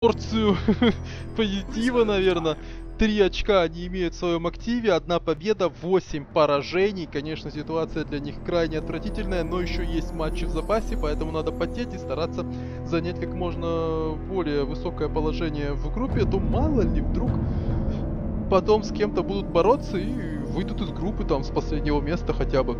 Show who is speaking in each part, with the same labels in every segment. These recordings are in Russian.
Speaker 1: порцию позитива, наверное. Три очка они имеют в своем активе, одна победа, 8 поражений. Конечно, ситуация для них крайне отвратительная, но еще есть матчи в запасе, поэтому надо потеть и стараться занять как можно более высокое положение в группе, то мало ли вдруг потом с кем-то будут бороться и выйдут из группы там с последнего места хотя бы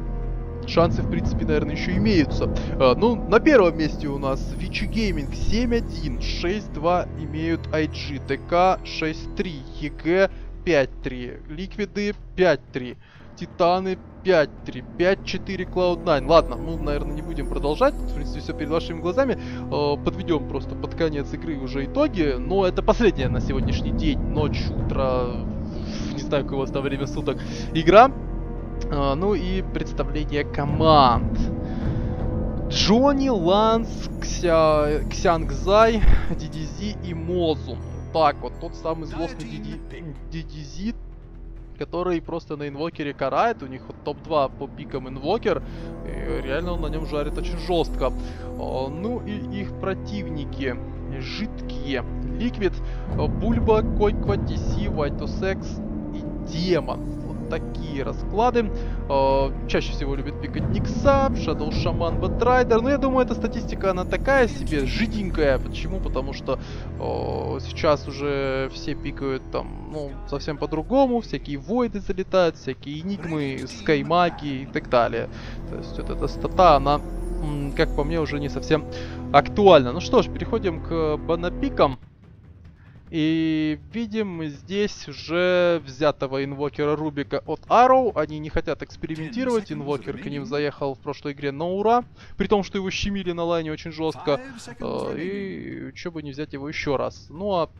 Speaker 1: шансы, в принципе, наверное, еще имеются. А, ну, на первом месте у нас Вичи Гейминг 7-1, 6-2 имеют IG, ТК 6-3, EG 5-3, Ликвиды 5-3. Титаны 5-3, 5-4 Cloud9. Ладно, ну, наверное, не будем продолжать. В принципе, все перед вашими глазами. Э, подведем просто под конец игры уже итоги. Но это последняя на сегодняшний день, ночь, утро, не знаю, какое у вас там время суток, игра. А, ну и представление команд. Johnny, Lance, Xia... XiangZai, DDZ и Mozun. Так вот, тот самый злостный DD... DDZ, который просто на инвокере карает. У них вот топ-2 по пикам Invoker. И реально он на нем жарит очень жестко. А, ну и их противники жидкие. Liquid, Bulba, Qojqva, waytosexy и Демон такие расклады. Э, чаще всего любит пикать Никса, Shadow Shaman, Batrider. Но я думаю, эта статистика, она такая себе, жиденькая. Почему? Потому что э, сейчас уже все пикают там, ну, совсем по-другому. Всякие войды залетают, всякие энигмы, скаймаги и так далее. То есть вот эта стата, она, как по мне, уже не совсем актуальна. Ну что ж, переходим к банапикам. И видим здесь уже взятого инвокера Рубика от Arrow. Они не хотят экспериментировать. Инвокер к ним заехал в прошлой игре на ура. При том, что его щемили на лайне очень жестко. Э, и что бы не взять его еще раз. Ну а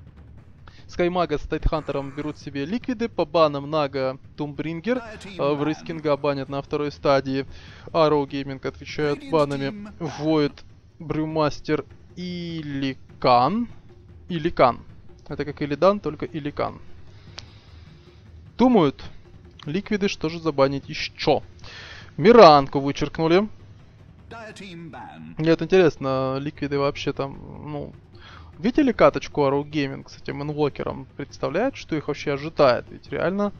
Speaker 1: Скаймага с Тайтхантером берут себе ликвиды, по банам Нага Тумбрингер, э, в Рискинга банят на второй стадии, Arrow Gaming отвечают банами Void, Брюмастер и Ликан. И Ликан. Это как Илидан, только Иликан. Думают, ликвиды что же забанить еще. Миранку вычеркнули. Нет, интересно, ликвиды вообще там, ну... Видели каточку Arrow Gaming с этим инвокером? Представляют, что их вообще ожидает? Ведь реально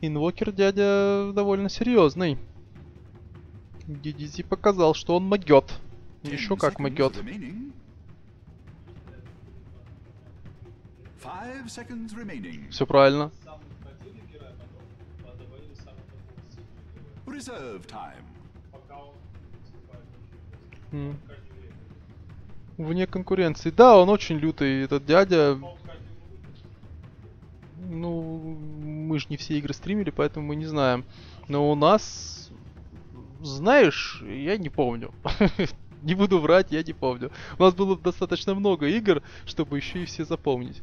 Speaker 1: инвокер дядя довольно серьезный. DDZ показал, что он могет. Еще как могет. Все правильно. Mm. Вне конкуренции. Да, он очень лютый, этот дядя. Ну, мы же не все игры стримили, поэтому мы не знаем. Но у нас, знаешь, я не помню. не буду врать, я не помню. У нас было достаточно много игр, чтобы еще и все запомнить.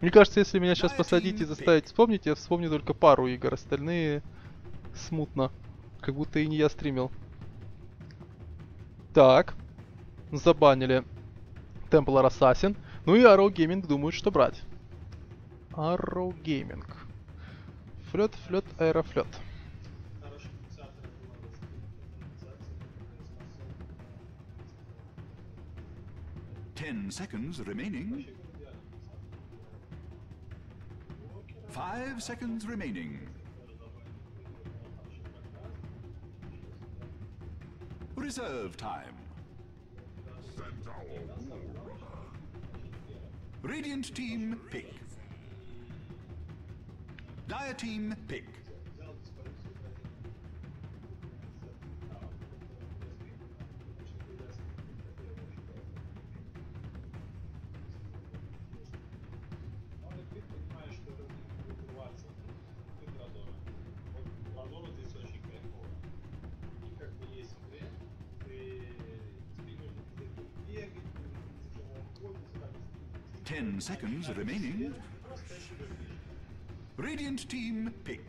Speaker 1: Мне кажется, если меня сейчас посадить и заставить вспомнить, я вспомню только пару игр, остальные смутно. Как будто и не я стримил. Так. Забанили Templar Assassin. Ну и Arrow Gaming думают, что брать. Arrow Gaming. Флет, флет, аэрофлет. Ten seconds remaining. Five seconds remaining. Reserve time. Radiant team pick. Dire team pick. Seconds remaining. Radiant team pick.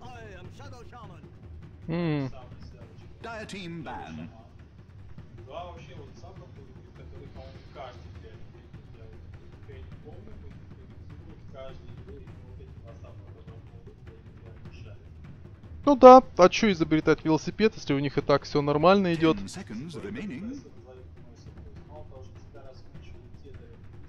Speaker 1: I am Shadow Shaman. Hmm. Dire team ban. Ну да, а чё изобретать велосипед, если у них и так все нормально идет?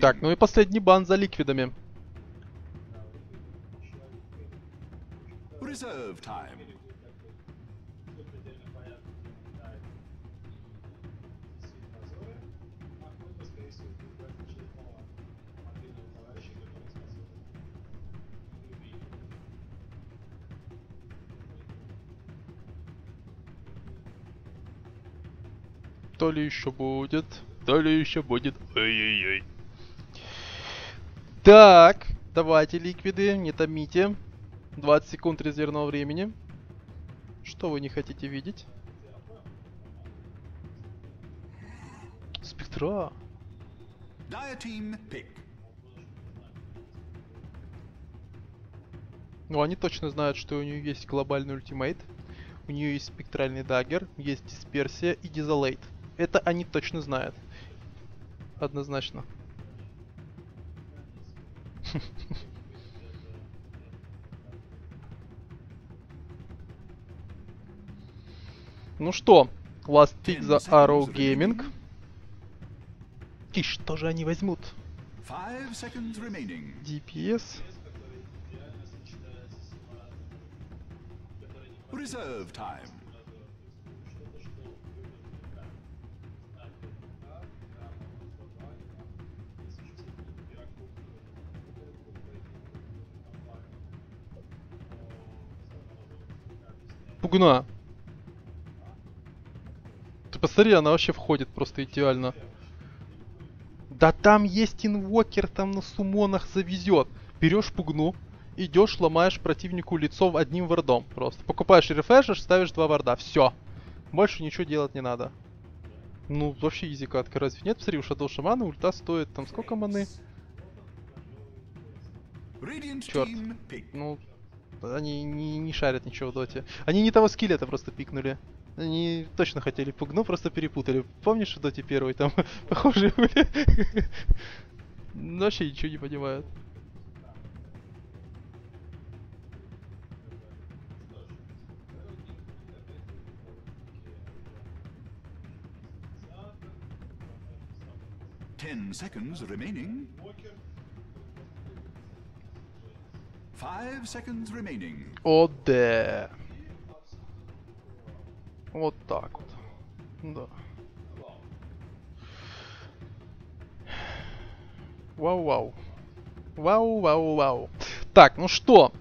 Speaker 1: Так, ну и последний бан за ликвидами. То ли еще будет, ли еще будет. Ой-ой-ой. Так, давайте ликвиды, не томите. 20 секунд резервного времени. Что вы не хотите видеть? Спектра. Ну, они точно знают, что у нее есть глобальный ультимейт. У нее есть спектральный даггер, есть дисперсия и дизолейт. Это они точно знают. Однозначно. Ну что, last pick за Arrow Gaming. И что же они возьмут? DPS.
Speaker 2: Reserve time.
Speaker 1: Пугна. Ты посмотри, она вообще входит просто идеально. Да там есть инвокер, там на сумонах завезет. Берешь пугну, идешь, ломаешь противнику лицо одним вардом просто. Покупаешь рефрешишь, ставишь два варда. Все. Больше ничего делать не надо. Ну, вообще изи катка, разве нет? Посмотри, у Shadow Шамана ульта стоит там сколько маны? Черт. Ну, они не, не шарят ничего в доте. Они не того скиллета просто пикнули. Они точно хотели пугну, просто перепутали. Помнишь, в доте первый там похожие были? Вообще ничего не понимают.
Speaker 2: Ten seconds remaining. Five seconds remaining.
Speaker 1: О, да. Вот так вот. Да. Вау-вау. Вау-вау-вау. Так, ну что?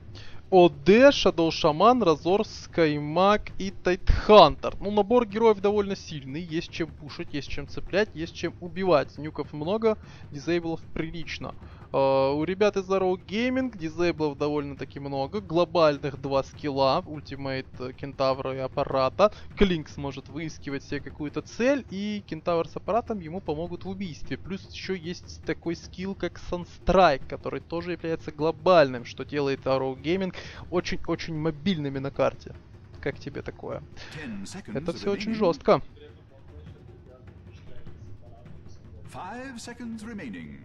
Speaker 1: OD, Shadow Shaman, Razor, Скаймаг и Tidehunter. Ну, набор героев довольно сильный. Есть чем пушить, есть чем цеплять, есть чем убивать. Нюков много, дизейблов прилично. А, у ребят из Arrow Gaming дизейблов довольно-таки много. Глобальных два скилла. Ультимейт э, Кентавра и аппарата. Клинк сможет выискивать себе какую-то цель. И Кентавр с аппаратом ему помогут в убийстве. Плюс еще есть такой скилл, как Sunstrike, который тоже является глобальным, что делает Arrow Gaming очень-очень мобильными на карте. Как тебе такое? Это все очень жестко.
Speaker 2: Five seconds remaining.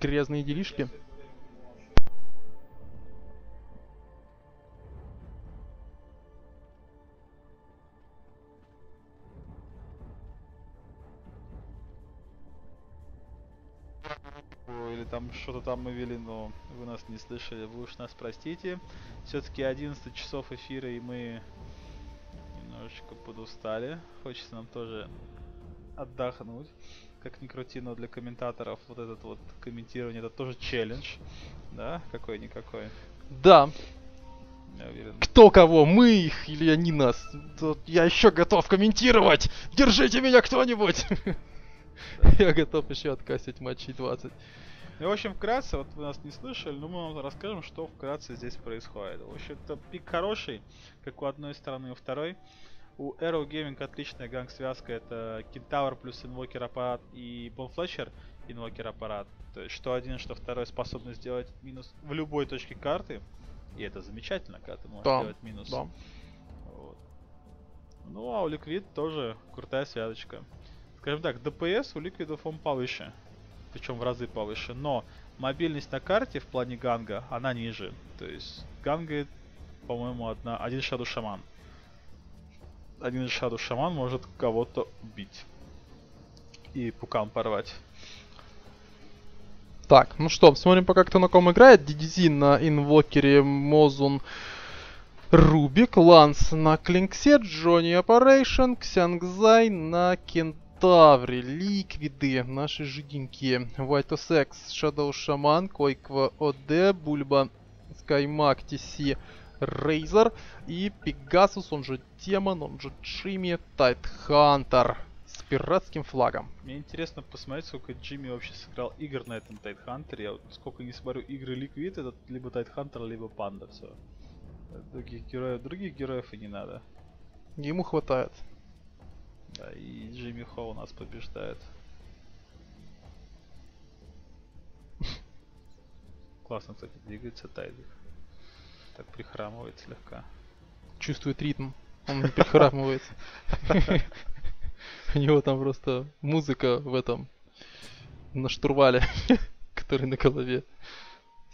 Speaker 1: Грязные делишки.
Speaker 3: или там что-то там мы вели, но вы нас не слышали, вы уж нас простите. Все-таки 11 часов эфира, и мы немножечко подустали. Хочется нам тоже отдохнуть. Как ни крути, но для комментаторов вот этот вот комментирование, это тоже челлендж. Да, какой-никакой.
Speaker 1: Да.
Speaker 3: Я уверен.
Speaker 1: Кто кого? Мы их или они нас? Тут я еще готов комментировать! Держите меня кто-нибудь! Я готов еще откасить матчей 20.
Speaker 3: Ну, в общем, вкратце, вот вы нас не слышали, но мы вам расскажем, что вкратце здесь происходит. В общем-то, пик хороший, как у одной стороны и у второй. У Arrow Gaming отличная ганг-связка, это Кентавр плюс инвокер аппарат и Бон Флетчер инвокер аппарат. То есть, что один, что второй способны сделать минус в любой точке карты. И это замечательно, когда ты можешь
Speaker 1: Да,
Speaker 3: сделать минус.
Speaker 1: Да.
Speaker 3: Вот. Ну, а у Liquid тоже крутая связочка. Скажем так, ДПС у Liquid он повыше. Причем в разы повыше. Но мобильность на карте в плане ганга, она ниже. То есть ганга, по-моему, одна, один Shadow Shaman. Один Shadow Shaman может кого-то убить. И пукан порвать.
Speaker 1: Так, ну что, смотрим пока кто на ком играет. DDZ на инвокере, Мозун, Рубик, Ланс на Клинксе, Джонни Operation, Ксянгзай на Кентавре, Ликвиды, наши жиденькие, White X, Shadow Shaman, Койква ОД, Бульба, Скаймак, TC, Рейзер и Пегасус, он же Демон, он же Джимми, Тайтхантер с пиратским флагом.
Speaker 3: Мне интересно посмотреть, сколько Джимми вообще сыграл игр на этом Тайтхантере. Я вот сколько не смотрю игры Liquid, это либо Тайтхантер, либо Панда, все. Других героев, других героев и не надо.
Speaker 1: Ему хватает.
Speaker 3: Да, и Джимми Хоу нас побеждает. Классно, кстати, двигается Тайдик. Так прихрамывает слегка.
Speaker 1: чувствует ритм. Он не прихрамывает. У него там просто музыка в этом, на штурвале, который на голове.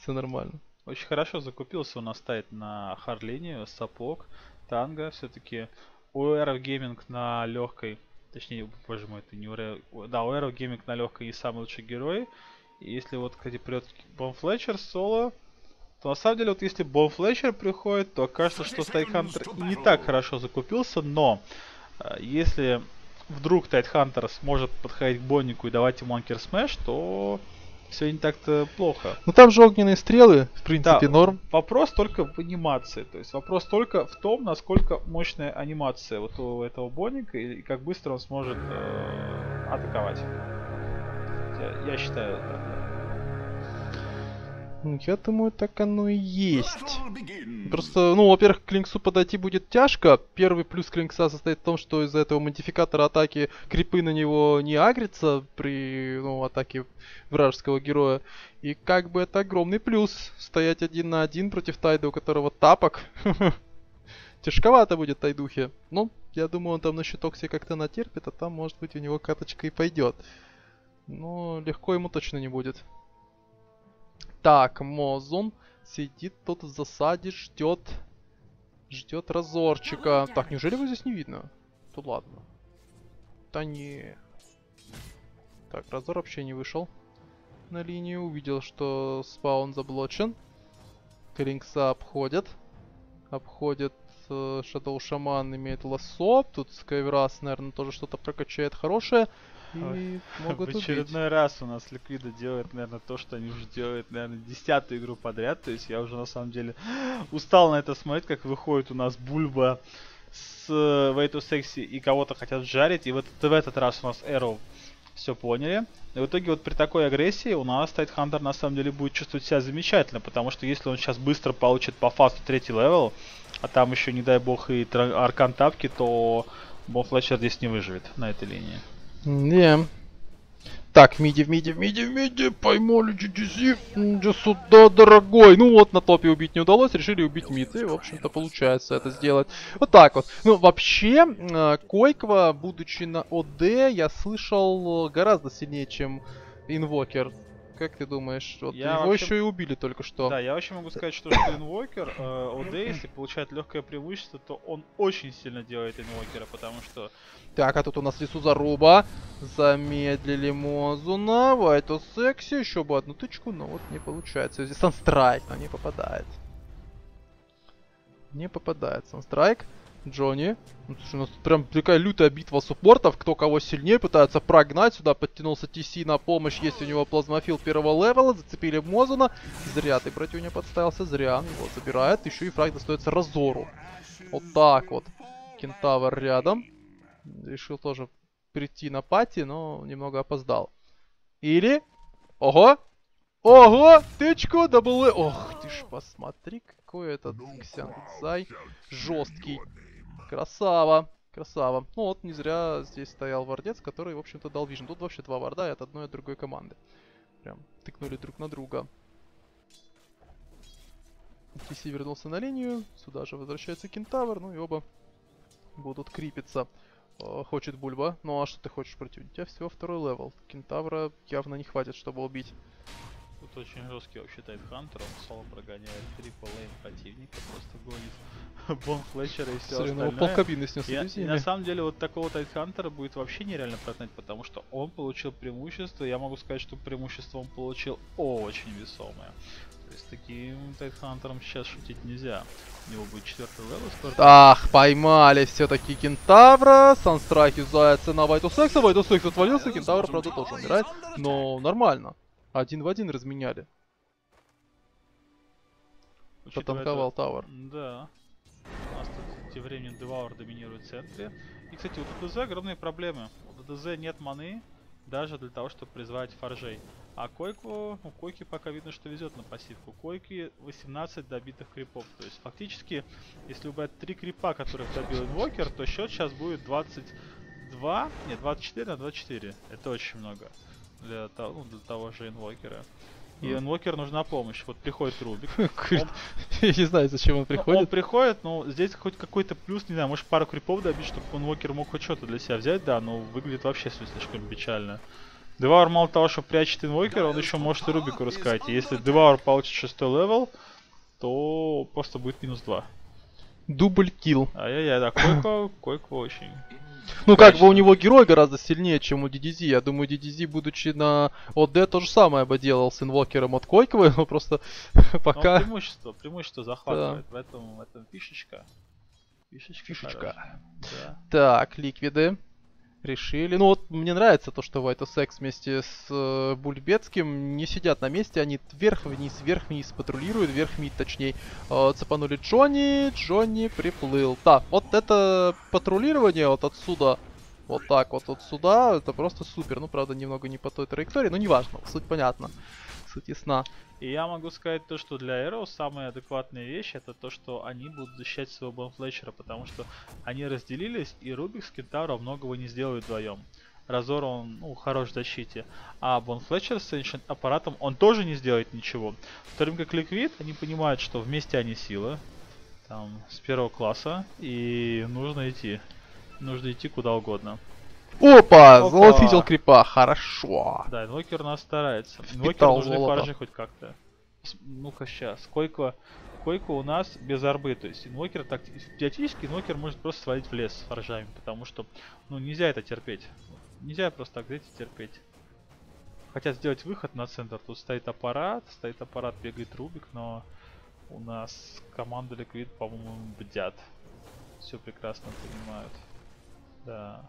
Speaker 1: Все нормально.
Speaker 3: Очень хорошо закупился, у нас стоит на Харлине, сапог, танго, все-таки у Aero Gaming на легкой, точнее, боже мой, это не у Aero, да, у Aero Gaming на легкой не самый лучший герой. И если вот, кстати, придет Бон Флетчер соло, то на самом деле, вот если Бон Флетчер приходит, то окажется, что Тайтхантер и не так хорошо закупился, но э, если вдруг Тайтхантер сможет подходить к Боннику и давать ему анкер смеш, то все не так-то плохо.
Speaker 1: Ну там же огненные стрелы, в принципе,
Speaker 3: Да.
Speaker 1: норм.
Speaker 3: Вопрос только в анимации. То есть вопрос только в том, насколько мощная анимация вот у этого Бонника и, и как быстро он сможет э, атаковать. Я, я считаю так.
Speaker 1: Ну, Я думаю, так оно и есть. Просто, ну, во-первых, к Клинксу подойти будет тяжко. Первый плюс Клинкса состоит в том, что из-за этого модификатора атаки крипы на него не агрятся при ну, атаке вражеского героя. И как бы это огромный плюс. Стоять один на один против Тайда, у которого тапок. Тяжковато будет Тайдухе. Ну, я думаю, он там на щиток себе как-то натерпит, а там, может быть, у него каточка и пойдет. Но легко ему точно не будет. Так, Мозун сидит тут в засаде, ждет. Ждет разорчика. Так, неужели его здесь не видно? То ладно. Да не. Так, разор вообще не вышел на линию. Увидел, что спаун заблочен. Клинкса обходят. Обходит э, Shadow Shaman, имеет лассо. Тут Скайврас, наверное, тоже что-то прокачает хорошее. И могут
Speaker 3: в
Speaker 1: убить.
Speaker 3: очередной раз у нас Ликвида делает, наверное, то, что они уже делают, наверное, десятую игру подряд. То есть я уже на самом деле устал на это смотреть, как выходит у нас Бульба с э, waytosexy и кого-то хотят жарить. И вот в этот раз у нас Arrow все поняли. И в итоге вот при такой агрессии у нас Tidehunter на самом деле будет чувствовать себя замечательно, потому что если он сейчас быстро получит по фасту третий level, а там еще, не дай бог, и arcane тапки, то Bone Fletcher здесь не выживет на этой линии.
Speaker 1: Не. Так, миди, в миди, в миди, в миди, поймали DDZ. Иди сюда, дорогой. Ну вот, на топе убить не удалось, решили убить мид. И, в общем-то, получается это сделать. Вот так вот. Ну, вообще, э, Койква, будучи на ОД, я слышал э, гораздо сильнее, чем Инвокер. Как ты думаешь? Вот
Speaker 3: Я
Speaker 1: его
Speaker 3: вообще-
Speaker 1: еще и убили только что.
Speaker 3: Да, я вообще могу сказать, что, что Инвокер, э, ОД, если получает легкое преимущество, то он очень сильно делает Инвокера, потому что
Speaker 1: Так, а тут у нас лесу заруба. Замедлили Мозуна. Вайту секси. Еще бы одну тычку, но вот не получается. Здесь Санстрайк, но не попадает. Не попадает Санстрайк. Джонни. Ну, слушай, у нас тут прям такая лютая битва суппортов, кто кого сильнее пытается прогнать. Сюда подтянулся ТС на помощь, есть у него плазмофил первого левела, зацепили Мозуна. Зря ты противня подставился, зря. Его забирает, еще и фраг достается Разору. Вот так вот. Кентавр рядом. Решил тоже прийти на пати, но немного опоздал. Или... Ого! Ого! Тычку, double... э- Ох ты ж, посмотри, какой этот XiangZai жесткий. Красава. Красава. Ну вот, не зря здесь стоял вардец, который, в общем-то, дал vision. Тут вообще два варда от одной и от другой команды. Прям тыкнули друг на друга. TC вернулся на линию. Сюда же возвращается Кентавр. Ну и оба будут крипиться. Э, Хочет Bulba. Ну а что ты хочешь против? У тебя всего второй level. Кентавра явно не хватит, чтобы убить.
Speaker 3: Тут очень жесткий вообще Tidehunter, он соло прогоняет triple lane противника, просто гонит Бон Флетчера и все
Speaker 1: Смотри, ну
Speaker 3: остальное.
Speaker 1: полкабины снес
Speaker 3: И, и на самом деле вот такого Тайтхантера будет вообще нереально прогнать, потому что он получил преимущество. Я могу сказать, что преимущество он получил очень весомое. То есть таким Тайтхантером сейчас шутить нельзя. У него будет четвертый level скоро.
Speaker 1: Ах, поймали все-таки Кентавра. Sun Strike юзается на waytosexy. Waytosexy отвалился. Кентавр, правда, тоже умирает. Но нормально. Один в один разменяли.
Speaker 3: Учитывая
Speaker 1: Потанковал
Speaker 3: это-
Speaker 1: Тавр.
Speaker 3: Да. У нас тут тем временем Деваур доминирует в центре. И, кстати, у ДДЗ огромные проблемы. У ДДЗ нет маны даже для того, чтобы призвать форжей. А Койку, у Койки пока видно, что везет на пассивку. Койки 18 добитых крипов. То есть фактически, если убрать 3 крипа, которых добил инвокер, то счет сейчас будет 22, нет, 24 на 24. Это очень много для, того- ну, для того же инвокера. И Invoker нужна помощь. Вот приходит Rubick,
Speaker 1: Я не знаю, зачем он
Speaker 3: ну, он
Speaker 1: приходит.
Speaker 3: приходит, но здесь хоть какой-то плюс, не знаю, может пару крипов добить, чтобы Invoker мог хоть что-то для себя взять, да, но выглядит вообще слишком печально. Devourer мало того, что прячет инвокера, он еще может и Рубику рассказать. И если Devourer получит шестой level, то просто будет минус 2.
Speaker 1: Double kill.
Speaker 3: Ай-яй-яй, да, Койко, Койко очень.
Speaker 1: Ну как бы у него герой гораздо сильнее, чем у DDZ. Я думаю, DDZ, будучи на ОД, то же самое бы делал с инвокером от Койковой, но просто
Speaker 3: Но
Speaker 1: пока...
Speaker 3: преимущество, преимущество захватывает. В этом, в этом фишечка. Фишечка.
Speaker 1: Фишечка.
Speaker 3: Да.
Speaker 1: Так, ликвиды. Решили. Ну вот мне нравится то, что White Секс вместе с э, Бульбецким не сидят на месте, они вверх-вниз, вверх-вниз патрулируют, вверх-мид точнее. Э, цепанули Джонни, Джонни приплыл. Да, вот это патрулирование вот отсюда, вот так вот, вот сюда, это просто супер. Ну, правда, немного не по той траектории, но неважно, суть понятна. Суть ясна.
Speaker 3: И я могу сказать то, что для Arrow самая адекватная вещь это то, что они будут защищать своего Бонфлетчера, потому что они разделились, и Rubick с Кентавром многого не сделают вдвоем. Razor он, ну, хорош в защите. А Bone Fletcher с Ancient аппаратом он тоже не сделает ничего. В то время как Liquid, они понимают, что вместе они сила. Там, с первого класса. И нужно идти. Нужно идти куда угодно.
Speaker 1: Опа!
Speaker 3: Опа.
Speaker 1: Золотитель крипа, хорошо.
Speaker 3: Да, инвокер у нас старается. Инвокер нужны фаржи хоть как-то. Ну-ка сейчас. Койко, койко у нас без арбы. То есть инвокер так теоретически инвокер может просто свалить в лес с фаржами. Потому что ну нельзя это терпеть. Нельзя просто так взять и терпеть. Хотят сделать выход на центр. Тут стоит аппарат. Стоит аппарат, бегает Рубик, но у нас команда Liquid, по-моему, бдят. Все прекрасно понимают. Да.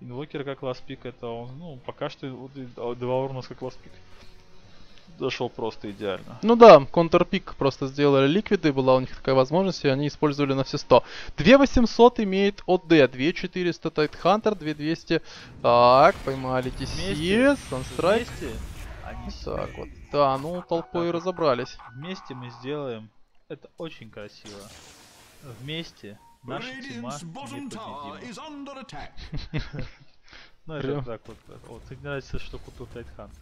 Speaker 3: Invoker как last pick, это он, ну, пока что Devourer у нас как last pick. Зашел просто идеально.
Speaker 1: Ну да, контрпик просто сделали ликвиды, была у них такая возможность, и они использовали на все 100. 2800 имеет OD, 2400 Tidehunter, 2200... Так, поймали Sun Strike.
Speaker 3: Вместе, они
Speaker 1: Так вот, да, ну толпой
Speaker 3: Так.
Speaker 1: разобрались.
Speaker 3: Вместе мы сделаем. Это очень красиво. Вместе наша тьма
Speaker 2: Radiant's bottom tower
Speaker 3: непобедима.
Speaker 2: is under attack.
Speaker 3: Ну это так вот. Вот, мне нравится, что тут Тайтхантер.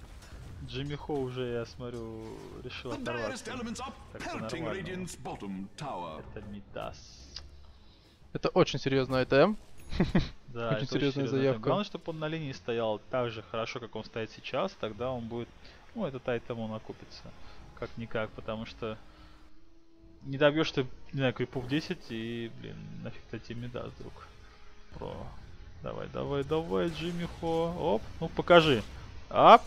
Speaker 3: Джимми Хо уже, я смотрю, решил оторваться. Так. Это Мидас.
Speaker 1: Это очень серьезная ТМ.
Speaker 3: Да,
Speaker 1: Очень
Speaker 3: это
Speaker 1: серьезная
Speaker 3: серьезно.
Speaker 1: заявка.
Speaker 3: Главное, чтобы он на линии стоял так же хорошо, как он стоит сейчас, тогда он будет... Ну, этот айтем он окупится. Как-никак, потому что... Не добьешь ты, не знаю, крипов 10 и, блин, нафиг ты тебе даст вдруг. Про... Давай, давай, давай, Джимми Хо. Оп, ну покажи. Ап,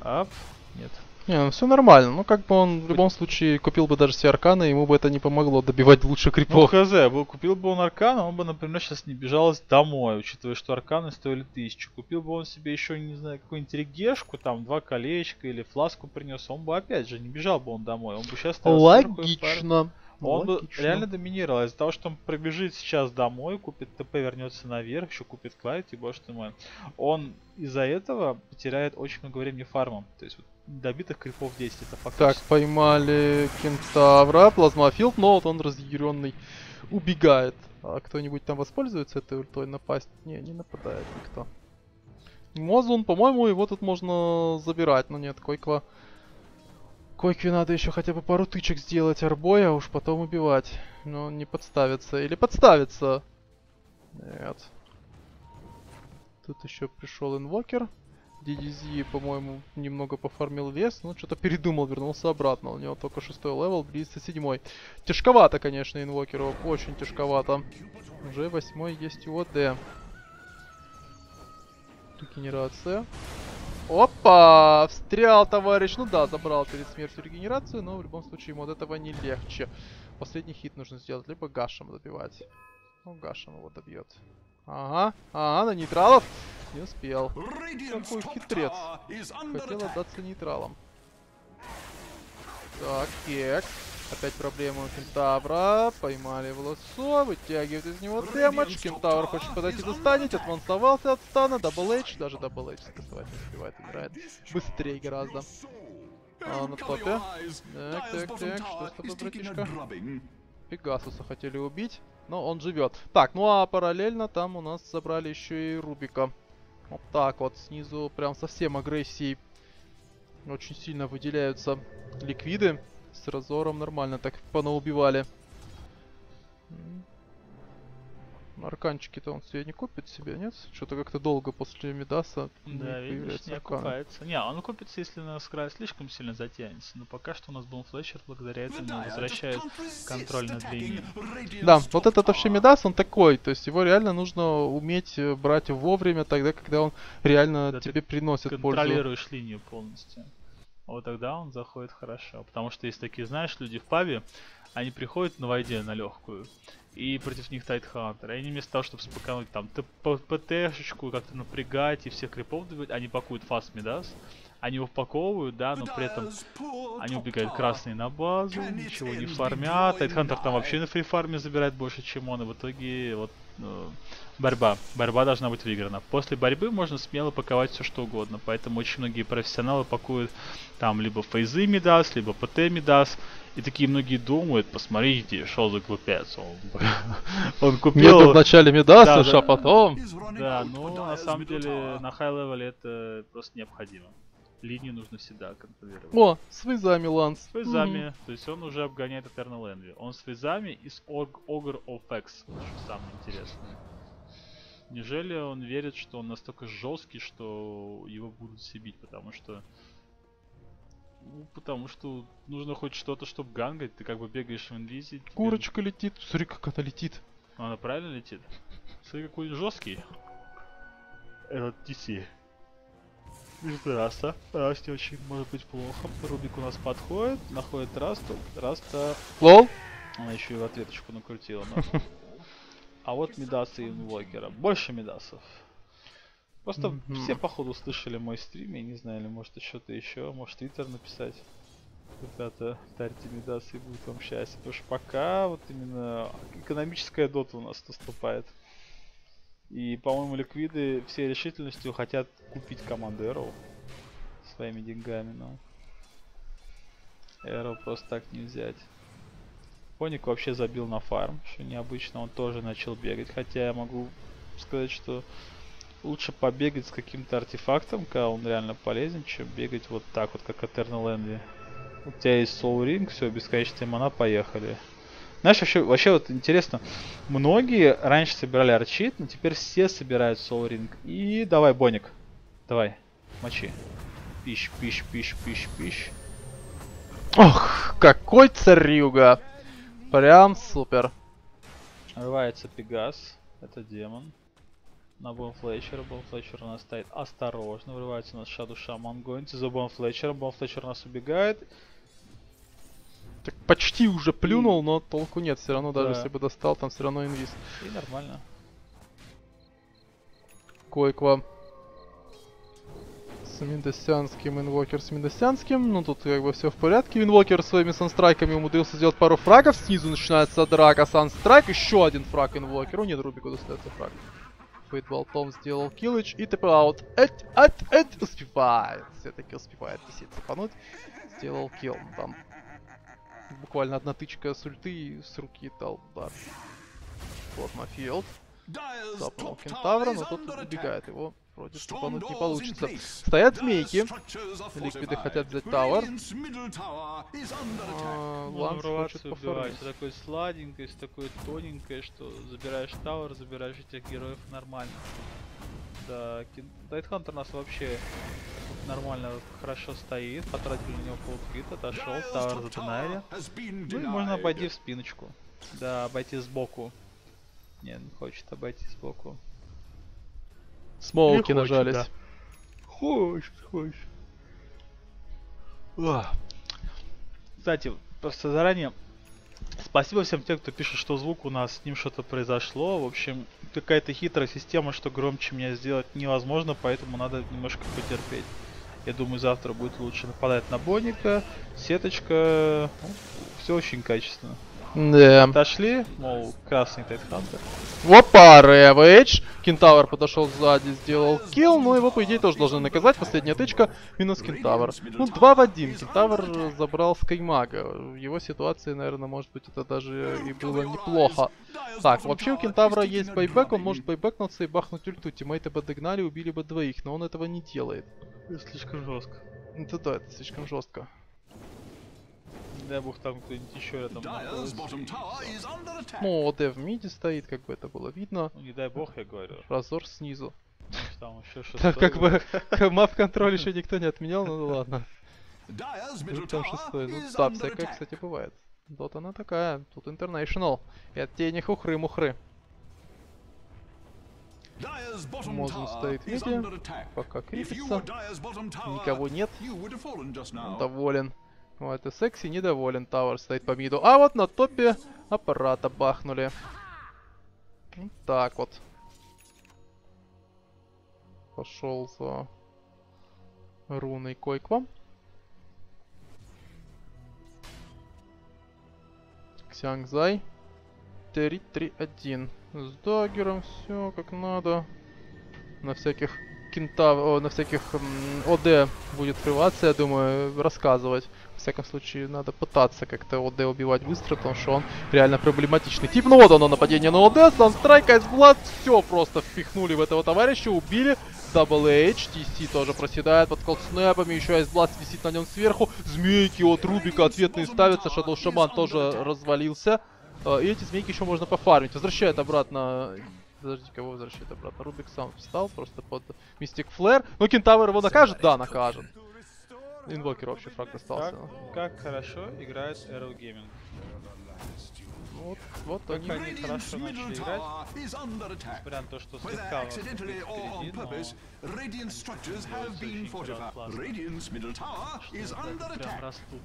Speaker 3: ап. Нет.
Speaker 1: Не, ну все нормально. Ну, как бы он в любом случае купил бы даже все арканы, ему бы это не помогло добивать лучше
Speaker 3: Ну,
Speaker 1: крипов.
Speaker 3: хз, был, купил бы он аркана, он бы, например, сейчас не бежал домой, учитывая, что арканы стоили тысячу. Купил бы он себе еще, не знаю, какую-нибудь регешку, там, два колечка или фласку принес, он бы опять же не бежал бы он домой, он бы сейчас стоял
Speaker 1: Логично.
Speaker 3: Он бы реально доминировал. Из-за того, что он пробежит сейчас домой, купит ТП, вернется наверх, еще купит Клайд, и боже ты мой. Он из-за этого потеряет очень много времени фармом. То есть вот добитых крипов 10 это
Speaker 1: Так,
Speaker 3: фактически.
Speaker 1: поймали кентавра, плазмофилд, но вот он разъяренный убегает. А кто-нибудь там воспользуется этой ультой напасть? Не, не нападает никто. Mozun, по-моему, его тут можно забирать, но нет, Qojqva... Койкве надо еще хотя бы пару тычек сделать арбой, а уж потом убивать. Но он не подставится. Или подставится. Нет. Тут еще пришел Invoker. DDZ, по-моему, немного пофармил лес, но что-то передумал, вернулся обратно. У него только шестой level, близится седьмой. Тяжковато, конечно, инвокеру, очень тяжковато. Уже восьмой есть ОД. Регенерация. Опа! Встрял, товарищ. Ну да, забрал перед смертью регенерацию, но в любом случае ему от этого не легче. Последний хит нужно сделать, либо гашем добивать. Ну, гашем его добьет. Ага, ага, на нейтралов не успел. Какой хитрец. Хотел отдаться нейтралом. Так, кек. Опять проблема у Кентавра. Поймали в лассо, вытягивает из него damage. Кентавр хочет подойти достанет, отмансовался от стана. Double Edge, даже Double Edge скастовать не успевает, умирает. Быстрее гораздо. А, на топе. Так, так, так, что с тобой, братишка? Пегасуса хотели убить, но он живет. Так, ну а параллельно там у нас забрали еще и Рубика. Вот так вот, снизу прям совсем агрессией очень сильно выделяются ликвиды. С разором нормально так понаубивали. Арканчики-то он себе не купит себе, нет? Что-то как-то долго после Медаса не
Speaker 3: Да, видишь,
Speaker 1: появляется
Speaker 3: не
Speaker 1: арканы.
Speaker 3: окупается. Не, он купится, если на скрай слишком сильно затянется. Но пока что у нас был флешер, благодаря этому возвращает контроль над линией.
Speaker 1: Да, вот этот вообще. Медас, он такой, то есть его реально нужно уметь э, брать вовремя, тогда, когда он реально
Speaker 3: Да
Speaker 1: тебе приносит пользу.
Speaker 3: контролируешь линию полностью. Вот тогда он заходит хорошо. Потому что есть такие, знаешь, люди в пабе, они приходят на войде на легкую, и против них Тайтхантер. И они вместо того, чтобы спакануть там ПТшечку, как-то напрягать и всех крипов добивать, они пакуют фаст Мидас, они его впаковывают, да, но при этом они убегают красные на базу, ничего не фармят. Тайтхантер там вообще на фрифарме забирает больше, чем он, и в итоге вот борьба. Борьба должна быть выиграна. После борьбы можно смело паковать все что угодно, поэтому очень многие профессионалы пакуют там либо фейзы Мидас, либо ПТ Мидас, и такие многие думают, посмотрите, что за глупец, он, он
Speaker 1: Нет,
Speaker 3: купил...
Speaker 1: вначале Медас,
Speaker 3: Да, да.
Speaker 1: а потом...
Speaker 3: Да,
Speaker 2: for
Speaker 3: на самом деле на хай-левеле это просто необходимо. Линию нужно всегда контролировать.
Speaker 1: О, с вызами Ланс.
Speaker 3: С визами, то есть он уже обгоняет Eternal Envy. Он с визами и с Ог- Ogre of X, что самое интересное. Неужели он верит, что он настолько жесткий, что его будут сейвить, потому что... Ну, потому что нужно хоть что-то, чтобы гангать. Ты как бы бегаешь в инвизе. тебе-
Speaker 1: Курочка летит. Смотри, как она летит.
Speaker 3: Она правильно летит? Смотри, какой жесткий. Этот DC. Раста. Расте очень может быть плохо. Рубик у нас подходит, находит Расту. Раста
Speaker 1: Лол?
Speaker 3: она еще и в ответочку накрутила. но- А вот Медасы и Инвокера. Больше Медасов. Просто
Speaker 1: Мгм.
Speaker 3: все походу слышали мой стрим, я не знаю, или может что-то еще, может твиттер написать. Ребята, тарьте Медасы и будет вам счастье. Потому что пока вот именно экономическая дота у нас наступает. И, по-моему, ликвиды всей решительностью хотят купить команду своими деньгами, но Arrow просто так не взять. Поник вообще забил на фарм, что необычно, он тоже начал бегать, хотя я могу сказать, что лучше побегать с каким-то артефактом, когда он реально полезен, чем бегать вот так вот, как Eternal Envy. У тебя есть Soul Ring, все, бесконечная мана, поехали. Знаешь, вообще, вообще вот интересно, многие раньше собирали арчит, но теперь все собирают Ring. И давай, Боник, давай, мочи. Пищ, пищ, пищ, пищ, пищ.
Speaker 1: Ох, какой царюга. Прям супер.
Speaker 3: Рвается Пегас, это демон. на Бон Флетчера. Бон Флетчер у нас стоит осторожно. Врывается у нас Шаду Шаман. Гонится за Бон Флетчером. Бон Флетчер нас убегает.
Speaker 1: Почти уже плюнул, но толку нет. Все равно, даже
Speaker 3: Да.
Speaker 1: если бы достал, там все равно инвиз.
Speaker 3: И нормально.
Speaker 1: Койква с Мидасянским, Инвокер с Мидасянским. Ну тут как бы все в порядке. Инвокер своими санстрайками умудрился сделать пару фрагов. Снизу начинается драка, Sun Strike. Еще один фраг Инвокеру. Нет, Рубику достается фраг. Фейд болтом сделал киллыч и TP out. Эть, эть, эть. Успевает. Все-таки успевает висеть цепануть. Сделал килл. Там буквально одна тычка с ульты и с руки дал удар. Вот.
Speaker 2: Dyer's
Speaker 1: Запнул кентавра, но тот убегает. Его вроде цепануть не получится. Стоят змейки. Ликвиды хотят взять
Speaker 2: attack.
Speaker 1: А, Ланс хочет пофармить.
Speaker 3: Такое сладенькое, все такое тоненькое, что забираешь тауэр, забираешь этих героев нормально. Да, Дайтхантер нас вообще нормально, хорошо стоит. Потратили на него полкрит, отошел,
Speaker 2: top
Speaker 3: затонали. Ну и можно обойти в спиночку. Да, обойти сбоку. Не, не хочет обойти сбоку.
Speaker 1: Смолки
Speaker 3: Не хочет,
Speaker 1: нажались.
Speaker 3: да. Хочет, хочет. Кстати, просто заранее спасибо всем тем, кто пишет, что звук у нас, с ним что-то произошло. В общем, какая-то хитрая система, что громче меня сделать невозможно, поэтому надо немножко потерпеть. Я думаю, завтра будет лучше. Нападает на Боника, сеточка. все очень качественно.
Speaker 1: Да.
Speaker 3: Отошли, мол, красный Тайтхантер.
Speaker 1: Опа, Рэвэдж. Кентавр подошел сзади, сделал килл, но его, по идее, тоже должны наказать. Последняя тычка, минус Кентавр. Ну, 2 в 1. Кентавр забрал Скаймага. В его ситуации, наверное, может быть, это даже и было неплохо. Так, вообще у Кентавра есть байбек, он может байбекнуться и бахнуть ульту. Тиммейты бы догнали, убили бы двоих, но он этого не делает.
Speaker 3: Слишком жестко.
Speaker 1: Это да, это слишком жестко.
Speaker 3: Не дай бог там кто-нибудь еще рядом и.
Speaker 1: Ну, ОД в миде стоит, как бы это было видно.
Speaker 3: Ну не дай бог, я говорю.
Speaker 1: Разор снизу.
Speaker 3: Там еще что-то.
Speaker 1: как бы мап-контроль еще никто не отменял, ну ладно. Ну, Там шестой. Ну да, всякое, кстати, бывает. Дота она такая, тут интернешнл. Это тебе не хухры-мухры.
Speaker 2: Tower
Speaker 1: стоит
Speaker 2: attack.
Speaker 1: пока крепится. Никого нет. Доволен. Вот, и секси недоволен. Тауэр стоит по миду. А вот на топе аппарата бахнули. Вот так вот. Пошел за руной Койква. Ксянгзай. 3-3-1. С даггером все как надо. На всяких кентав... о, на всяких ОД будет срываться, я думаю, рассказывать. В всяком случае, надо пытаться как-то ОД убивать быстро, потому что он реально проблематичный тип. Ну вот оно, нападение на ОД, Sun Strike, Ice Blast, все просто впихнули в этого товарища, убили. Double Edge, TC тоже проседает под колдснэпами, еще Ice Blast висит на нем сверху. Змейки от Рубика ответные ставятся, Shadow Shaman тоже развалился. Э, И эти змейки еще можно пофармить. Возвращает обратно... Подожди, кого возвращает обратно? Рубик сам встал просто под Мистик Флэр. Ну, Кентавр его накажет? Да, накажет. Инвокер вообще фраг достался.
Speaker 3: Как, как хорошо играет Arrow Gaming.
Speaker 1: Вот, вот
Speaker 3: Как
Speaker 1: они.
Speaker 3: хорошо начали играть. Несмотря на то, что слегка впереди, но
Speaker 2: Radiant structures have
Speaker 3: Очень
Speaker 2: been fortified.
Speaker 3: классно.
Speaker 2: Radiant's middle tower is
Speaker 3: так
Speaker 2: under
Speaker 3: прям
Speaker 2: attack.
Speaker 3: растут.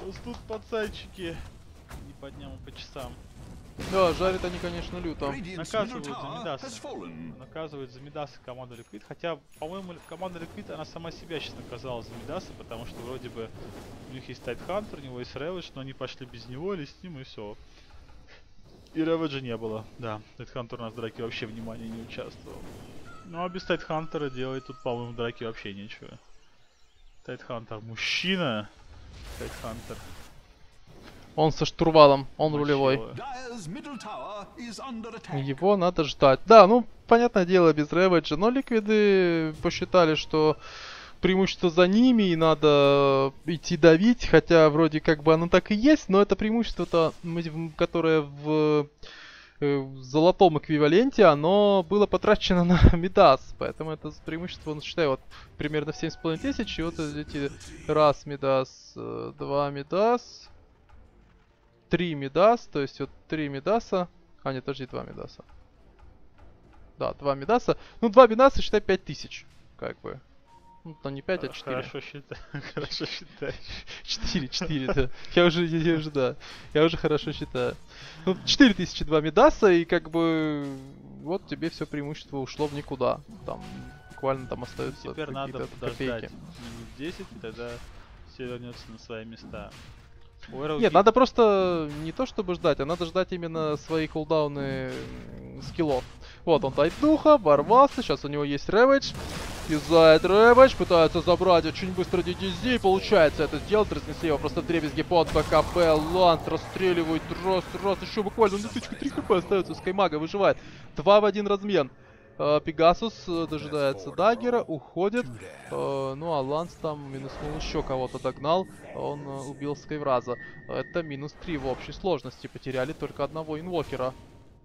Speaker 3: Растут пацанчики. По дням, а по часам.
Speaker 1: Да, жарят они, конечно, люто.
Speaker 3: Наказывают за Мидаса.
Speaker 2: fallen.
Speaker 3: Наказывает за Мидаса команду Liquid. Хотя, по-моему, команда Liquid, она сама себя сейчас наказала за Мидаса, потому что вроде бы у них есть Тайтхантер, у него есть Рэвидж, но они пошли без него или с ним и все. И Рэвиджа не было. Да, Тайтхантер у нас в драке вообще внимания не участвовал. Ну а без Тайтхантера делать тут, по-моему, в драке вообще нечего. Тайтхантер мужчина. Тайтхантер.
Speaker 1: Он со штурвалом, он рулевой. Его надо ждать. Да, ну, понятное дело, без Рэвиджа, но ликвиды посчитали, что преимущество за ними и надо идти давить, хотя вроде как бы оно так и есть, но это преимущество-то, которое в, э, в золотом эквиваленте, оно было потрачено на Мидас, поэтому это преимущество, ну, считай, вот примерно в 7,5 тысяч, и вот эти раз Мидас, э, два Мидас, три Мидас, то есть вот три Мидаса, а нет, подожди, два Мидаса. Да, два Медаса. Ну, два Медаса, считай, 5000. Как бы. Ну, то не 5, а 4.
Speaker 3: Хорошо считай. Хорошо считай.
Speaker 1: 4, 4, да. Я уже, я уже, да. Я уже хорошо считаю. Ну, 4000 два Медаса, и как бы вот тебе все преимущество ушло в никуда. Там буквально там остаются
Speaker 3: Теперь надо подождать
Speaker 1: копейки.
Speaker 3: минут 10, и тогда все вернется на свои места.
Speaker 1: Нет, надо просто не то чтобы ждать, а надо ждать именно свои кулдауны скиллов. Вот он тайп духа, ворвался, сейчас у него есть рэвэдж. Юзает рэвэдж, пытается забрать очень быстро DDZ, и получается это сделать, разнесли его просто дребезги под БКБ, Ланс расстреливает, раз, раз, еще буквально на тычку 3 хп остается, Скаймага выживает. Два в один размен. Э, Пегасус э, дожидается Даггера, уходит. Э, ну а Ланс там минуснул еще кого-то догнал. Он убил Скайвраза. Это минус 3 в общей сложности. Потеряли только одного инвокера.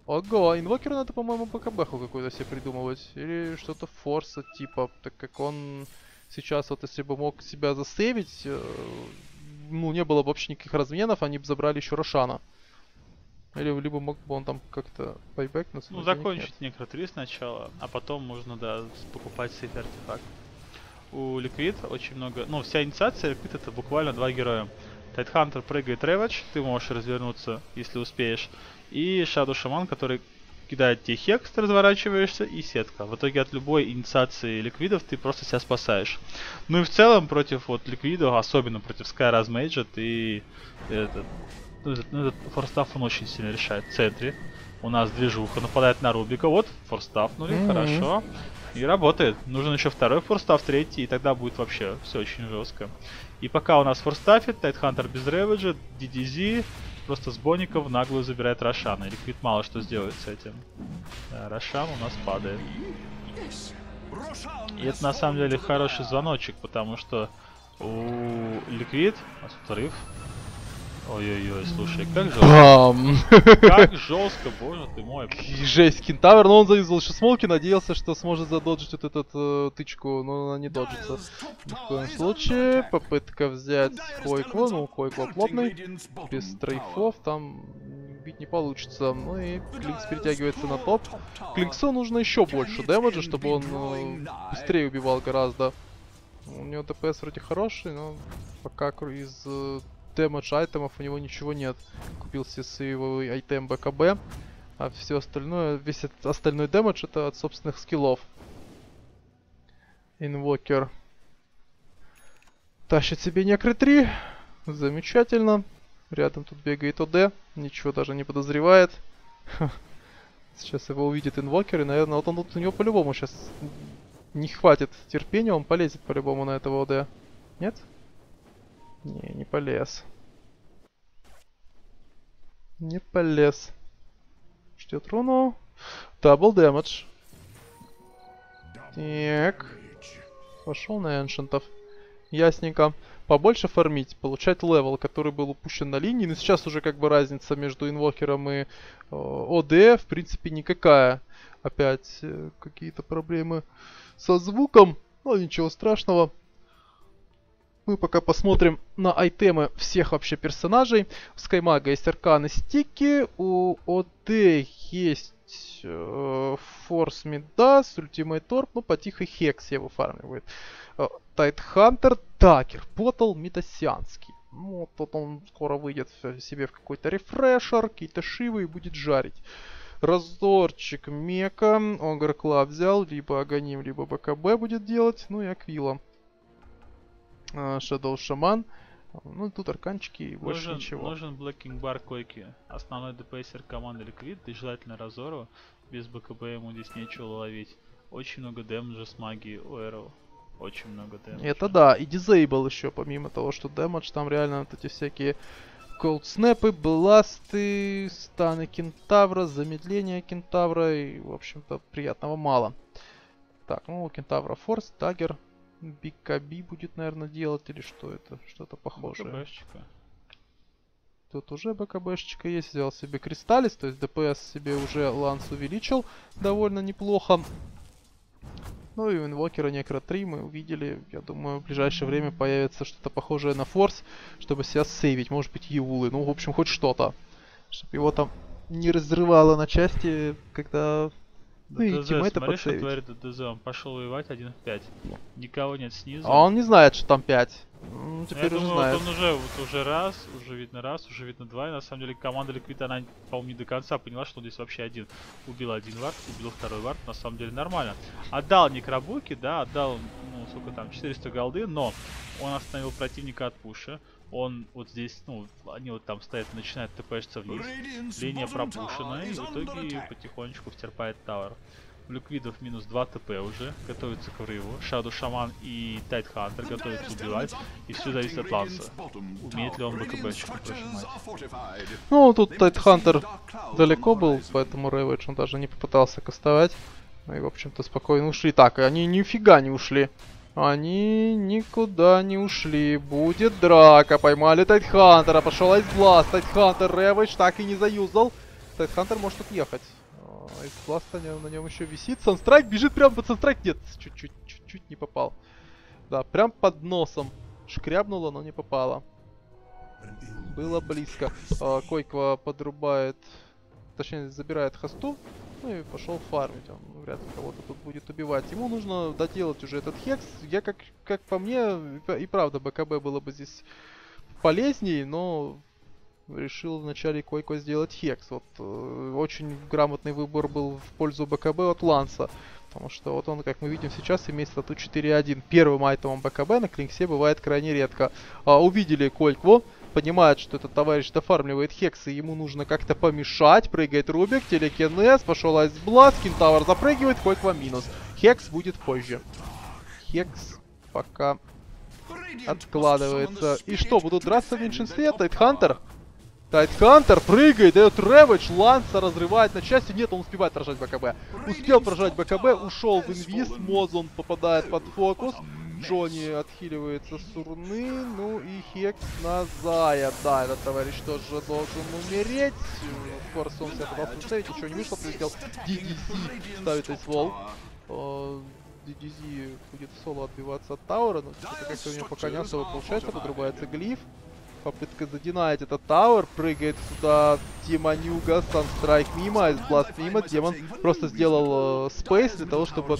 Speaker 1: Ого, инвокера надо, по-моему, БКБху какой-то себе придумывать. Или что-то форса типа, так как он сейчас вот если бы мог себя засейвить, ну не было бы вообще никаких разменов, они бы забрали еще Рошана. Или либо мог бы он там как-то байбекнуться.
Speaker 3: Ну, закончить Некро 3 сначала, а потом можно, да, покупать сейф артефакт. У Liquid очень много... Ну, вся инициация Liquid это буквально два героя. Тайтхантер прыгает Рэвидж, ты можешь развернуться, если успеешь. И Shadow Shaman, который кидает тебе хекс, ты разворачиваешься, и сетка. В итоге от любой инициации ликвидов ты просто себя спасаешь. Ну и в целом против вот ликвидов, особенно против Skyraz Mage, ты этот, ну, этот, ну, этот форстаф он очень сильно решает. В центре у нас движуха нападает на Рубика. Вот, форстафнули,
Speaker 1: Мгм.
Speaker 3: хорошо. И работает. Нужен еще второй форстаф, третий, и тогда будет вообще все очень жестко. И пока у нас форстафит, Тайтхантер без реведжа, DDZ, просто с боников наглую забирает Рошана. И Ликвид мало что сделает с этим. Да, Рошан у нас падает. И это на самом деле хороший звоночек, потому что у Ликвид... А тут рыв. Ой-ой-ой, слушай, как жестко. Как жестко, боже ты мой.
Speaker 1: Жесть, Кентавр, но он заюзал еще смолки, надеялся, что сможет задоджить вот эту э, тычку, но она не доджится. Ни в коем случае, попытка взять
Speaker 2: talents
Speaker 1: ну
Speaker 2: pelting
Speaker 1: плотный, без
Speaker 2: tower.
Speaker 1: стрейфов там бить не получится. Ну и Клинкс перетягивается на топ. Клинксу нужно еще больше дэмэджа, чтобы он э, быстрее убивал гораздо. У него ДПС вроде хороший, но пока из damage айтемов у него ничего нет. Купил себе сейвовый айтем БКБ, а все остальное, весь остальной damage это от собственных скиллов. Инвокер тащит себе некры 3. Замечательно. Рядом тут бегает ОД. Ничего даже не подозревает. Сейчас его увидит инвокер, и, наверное, вот он тут у него по-любому сейчас не хватит терпения, он полезет по-любому на этого ОД. Нет? Не, не полез. Не полез. Ждет руну. Double damage. Так. Пошел на эншентов. Ясненько. Побольше фармить, получать левел, который был упущен на линии. Но сейчас уже как бы разница между инвокером и э, ОД в принципе никакая. Опять э, какие-то проблемы со звуком. Но ничего страшного. Мы пока посмотрим на айтемы всех вообще персонажей. У Скаймага есть арканы стики, у ОД есть э, Force Мидас, Ultimate Orb, ну потихо Hex его фармивает. Тайтхантер, Dagger, Bottle, Мидасианский. Ну, тут он скоро выйдет себе в какой-то рефрешер, какие-то шивы и будет жарить. Разорчик Мека, Ogre Club взял, либо Аганим, либо БКБ будет делать, ну и Аквила. Shadow Shaman. Ну, тут арканчики и больше
Speaker 3: Нужен,
Speaker 1: ничего.
Speaker 3: нужен Black King Bar Койки. Основной ДПСер команды Liquid, и желательно Разору. Без БКБ ему здесь нечего ловить. Очень много дэмэджа с магией у Arrow. Очень много дэмэджа.
Speaker 1: Это да, и дизейбл еще, помимо того, что damage, там реально вот эти всякие колд снэпы, бласты, станы кентавра, замедление кентавра, и, в общем-то, приятного мало. Так, ну, у кентавра Force, Dagger, BKB будет, наверное, делать, или что это? Что-то похожее.
Speaker 3: БКБшечка.
Speaker 1: Тут уже БКБшечка есть, взял себе Кристаллис, то есть ДПС себе уже Ланс увеличил довольно неплохо. Ну и у Инвокера Некро 3 мы увидели, я думаю, в ближайшее время появится что-то похожее на Force, чтобы себя сейвить, может быть Еулы, ну в общем хоть что-то. Чтобы его там не разрывало на части, когда Ну и
Speaker 3: ДДЗ,
Speaker 1: тиммейта
Speaker 3: смотри, что творит ДДЗ. Он пошел воевать 1 в 5. Никого нет снизу.
Speaker 1: А он не знает, что там 5.
Speaker 3: Ну,
Speaker 1: теперь
Speaker 3: я
Speaker 1: уже
Speaker 3: думаю,
Speaker 1: знает.
Speaker 3: вот он уже, вот уже раз, уже видно раз, уже видно два. И на самом деле команда Ликвид, она, по-моему, не до конца поняла, что он здесь вообще один. Убил один вард, убил второй вард, на самом деле нормально. Отдал Некробуки, да, отдал, ну, сколько там, 400 голды, но он остановил противника от пуша. Он вот здесь, ну, они вот там стоят, начинают тпшиться вниз. Линия
Speaker 2: tower
Speaker 3: и в итоге потихонечку втерпает тавер. У Ликвидов минус 2 ТП уже, готовится к врыву. Шаду Шаман и Тайт Хантер готовятся убивать. И все зависит от Ланса. Умеет ли он
Speaker 2: tower.
Speaker 3: БКБ
Speaker 2: Radiant's
Speaker 3: прожимать.
Speaker 1: Ну, тут
Speaker 2: They
Speaker 1: Тайт Хантер далеко был, поэтому Рэйвэдж он даже не попытался кастовать. Ну и, в общем-то, спокойно ушли. Так, они нифига не ушли. Они никуда не ушли. Будет драка. Поймали Тайтхантера. Пошел Айсбласт. Тайтхантер Рэвэдж так и не заюзал. Тайтхантер может отъехать. А, Айсбласт на нем, еще висит. Санстрайк бежит прямо под Санстрайк. Нет, чуть-чуть, чуть-чуть не попал. Да, прям под носом. Шкрябнуло, но не попало. Было близко. А, Койква подрубает, точнее забирает хосту, ну и пошел фармить. Он вряд ли кого-то тут будет убивать. Ему нужно доделать уже этот хекс. Я как, как по мне, и правда БКБ было бы здесь полезней, но решил вначале Койко сделать хекс. Вот э, очень грамотный выбор был в пользу БКБ от Ланса. Потому что вот он, как мы видим сейчас, имеет статут 4.1. Первым айтемом БКБ на Клинксе бывает крайне редко. А, увидели Койкву, понимает, что этот товарищ дофармливает хекс, и ему нужно как-то помешать. Прыгает Рубик, телекинез, пошел Айсбласт, Кентавр запрыгивает, Койква минус. Хекс будет позже. Хекс пока откладывается. И что, будут драться в меньшинстве? Тайтхантер? Тайтхантер прыгает, дает рэвэдж, Ланса разрывает на части. Нет, он успевает прожать БКБ. Успел прожать БКБ, ушел в инвиз, Мозон попадает под фокус. Джонни отхиливается с урны, ну и Хекс на Зая. Да, этот товарищ тоже должен умереть. Force он себя пытался заставить, ничего не вышло, прилетел DDZ, ставит Ice Wall. Э, DDZ будет в соло отбиваться от Таура, но как-то у него пока не особо получается, подрубается глиф. Попытка задинать этот Тауэр, прыгает сюда Демонюга, Sun Strike мимо, Ice Blast мимо, Демон просто сделал э, space для того, чтобы